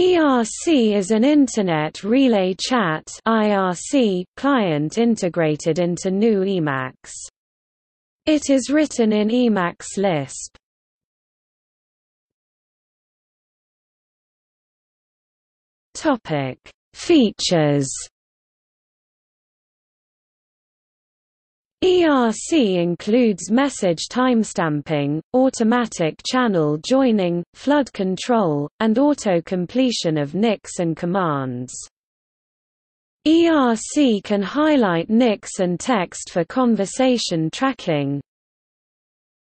ERC is an Internet Relay Chat (IRC) client integrated into GNU Emacs. It is written in Emacs Lisp. Topic: Features ERC includes message timestamping, automatic channel joining, flood control, and auto-completion of nicks and commands. ERC can highlight nicks and text for conversation tracking,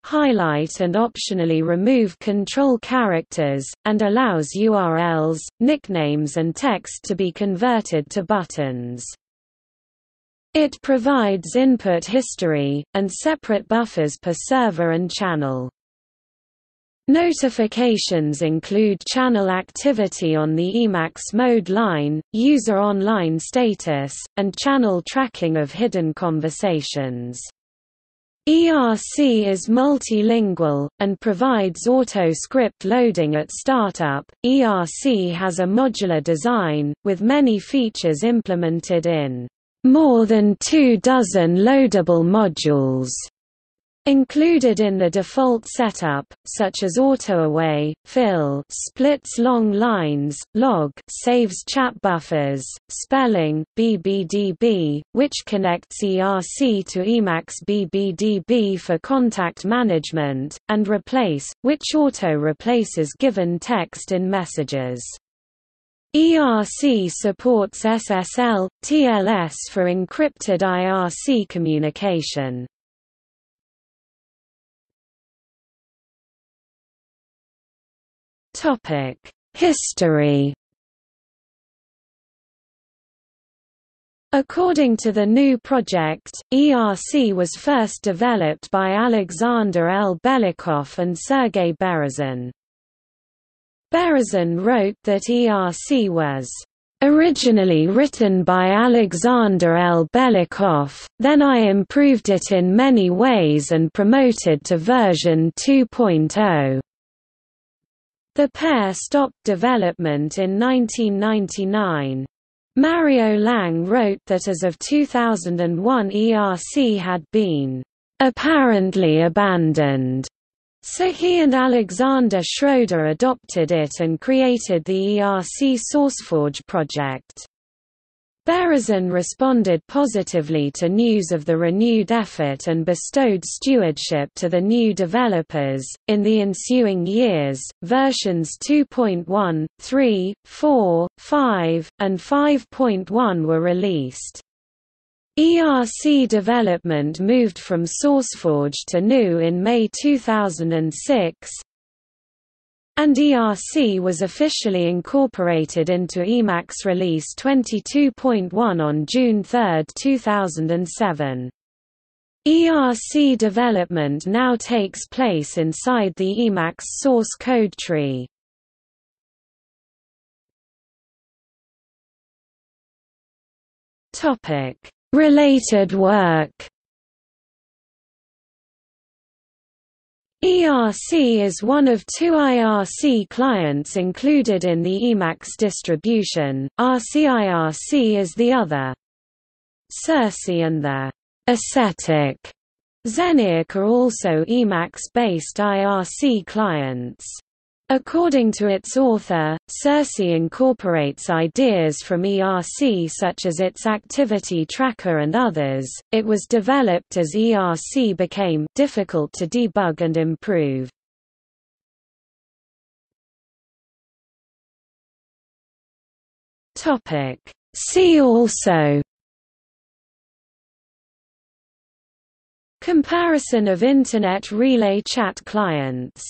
highlight and optionally remove control characters, and allows URLs, nicknames and text to be converted to buttons. It provides input history, and separate buffers per server and channel. Notifications include channel activity on the Emacs mode line, user online status, and channel tracking of hidden conversations. ERC is multilingual, and provides auto-script loading at startup. ERC has a modular design, with many features implemented in more than two dozen loadable modules included in the default setup, such as AutoAway, fill splits long lines, log saves chat buffers, spelling, BBDB, which connects ERC to Emacs BBDB for contact management, and replace, which auto-replaces given text in messages. ERC supports SSL, TLS for encrypted IRC communication. History According to the new project, ERC was first developed by Alexander L. Belikov and Sergei Berezin. Berezin wrote that ERC was originally written by Alexander L. Belikov, then I improved it in many ways and promoted to version 2.0. The pair stopped development in 1999. Mario Lang wrote that as of 2001 ERC had been apparently abandoned so he and Alexander Schroeder adopted it and created the ERC SourceForge project. Berezin responded positively to news of the renewed effort and bestowed stewardship to the new developers. In the ensuing years, versions 2.1, 3, 4, 5, and 5.1 were released. ERC development moved from SourceForge to GNU in May 2006, and ERC was officially incorporated into Emacs Release 22.1 on June 3, 2007. ERC development now takes place inside the Emacs source code tree. Topic Related work ERC is one of two IRC clients included in the Emacs distribution, RCIRC is the other. Circe and the Ascetic ZenIRC are also Emacs-based IRC clients. According to its author, Circe incorporates ideas from ERC such as its activity tracker and others. It was developed as ERC became difficult to debug and improve. Topic: See also Comparison of Internet Relay Chat clients